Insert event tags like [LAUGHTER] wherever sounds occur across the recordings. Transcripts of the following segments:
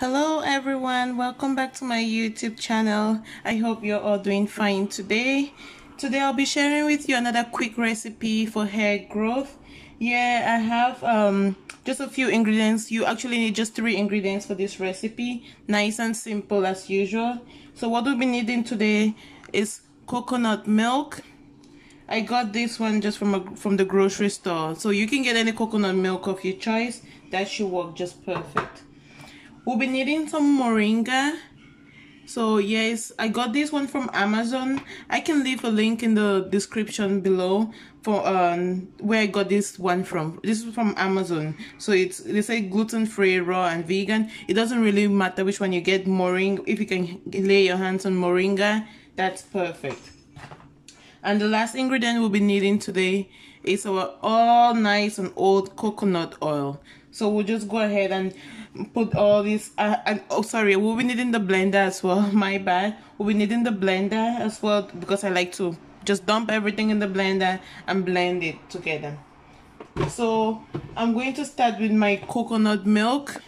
Hello everyone, welcome back to my YouTube channel. I hope you're all doing fine today. Today I'll be sharing with you another quick recipe for hair growth. Yeah, I have um, just a few ingredients. You actually need just three ingredients for this recipe. Nice and simple as usual. So what we'll be needing today is coconut milk. I got this one just from a, from the grocery store. So you can get any coconut milk of your choice. That should work just perfect we'll be needing some moringa. So yes i got this one from amazon. I can leave a link in the description below for um where i got this one from. This is from amazon. So it's they say gluten-free raw and vegan. It doesn't really matter which one you get. Moringa if you can lay your hands on moringa that's perfect. And the last ingredient we'll be needing today is our all nice and old coconut oil so we'll just go ahead and put all this uh, and oh sorry we'll be needing the blender as well. [LAUGHS] My bad. We'll be needing the blender as well because i like to just dump everything in the blender and blend it together. So i'm going to start with my coconut milk.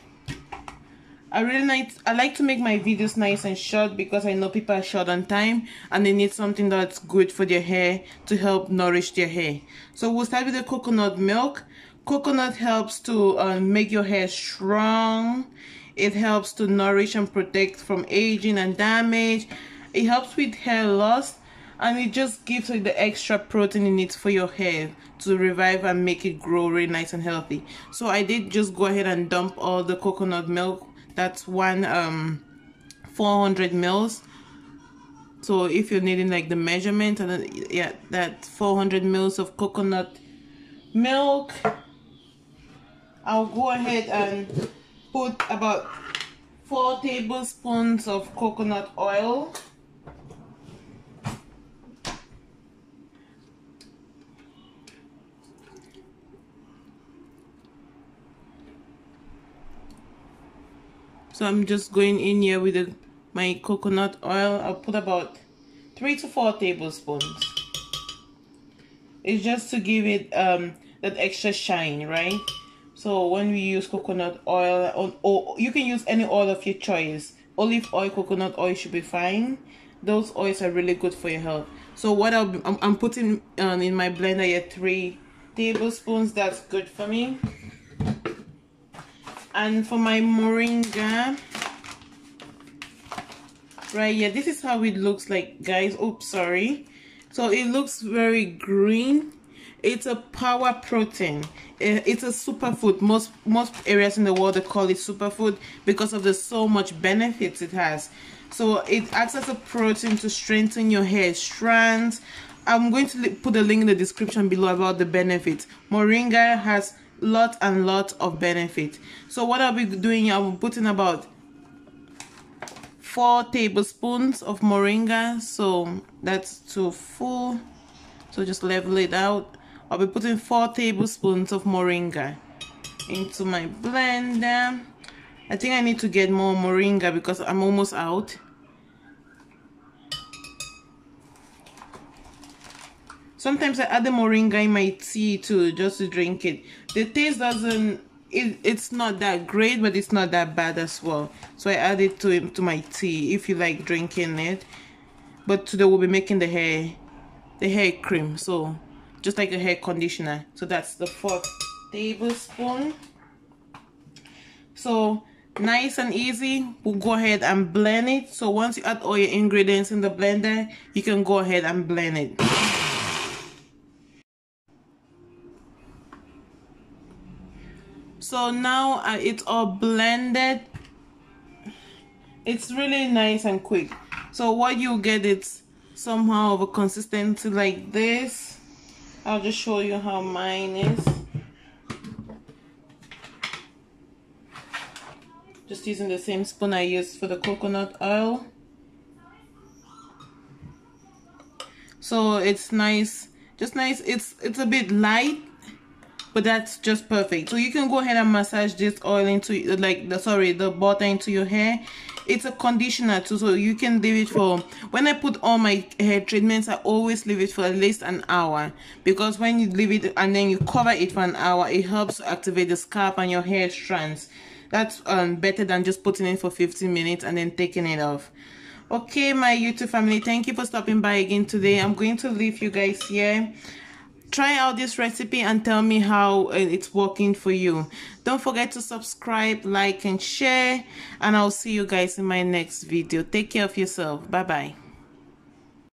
I really like I like to make my videos nice and short because I know people are short on time and they need something that's good for their hair to help nourish their hair. So we'll start with the coconut milk coconut helps to uh, make your hair strong. It helps to nourish and protect from aging and damage. It helps with hair loss and it just gives you the extra protein it needs for your hair to revive and make it grow really nice and healthy. So i did just go ahead and dump all the coconut milk. That's one um 400 mils. So if you're needing like the measurement and yeah that 400 mils of coconut milk I'll go ahead and put about 4 tablespoons of coconut oil. So I'm just going in here with the, my coconut oil. I'll put about 3 to 4 tablespoons. It's just to give it um, that extra shine right so when we use coconut oil or, or you can use any oil of your choice. Olive oil coconut oil should be fine. Those oils are really good for your health. So what I'll, I'm, I'm putting um, in my blender here three tablespoons. That's good for me. And for my moringa right here this is how it looks like guys. Oops sorry. So it looks very green it's a power protein. Eh, it's a superfood. Most most areas in the world they call it superfood because of the so much benefits it has. So it acts as a protein to strengthen your hair strands. I'm going to put a link in the description below about the benefits. Moringa has lot and lot of benefit. So what i'll be doing? I'm putting about four tablespoons of moringa. So that's too full. So just level it out I'll be putting 4 tablespoons of moringa into my blender. I think I need to get more moringa because I'm almost out. Sometimes I add the moringa in my tea too, just to drink it. The taste doesn't, it, it's not that great, but it's not that bad as well. So I add it to, to my tea if you like drinking it. But today we'll be making the hair, the hair cream. So just like a hair conditioner. So that's the fourth tablespoon. So nice and easy. We'll go ahead and blend it. So once you add all your ingredients in the blender you can go ahead and blend it. So now uh, it's all blended. It's really nice and quick. So what you get it's somehow of a consistency like this I'll just show you how mine is. Just using the same spoon I used for the coconut oil. So it's nice, just nice. It's it's a bit light, but that's just perfect. So you can go ahead and massage this oil into like the sorry the butter into your hair. It's a conditioner too so you can leave it for when i put all my hair treatments i always leave it for at least an hour. Because when you leave it and then you cover it for an hour it helps activate the scalp and your hair strands. That's um better than just putting it for 15 minutes and then taking it off. Okay my youtube family thank you for stopping by again today. I'm going to leave you guys here try out this recipe and tell me how it's working for you. Don't forget to subscribe like and share and i'll see you guys in my next video. Take care of yourself. Bye bye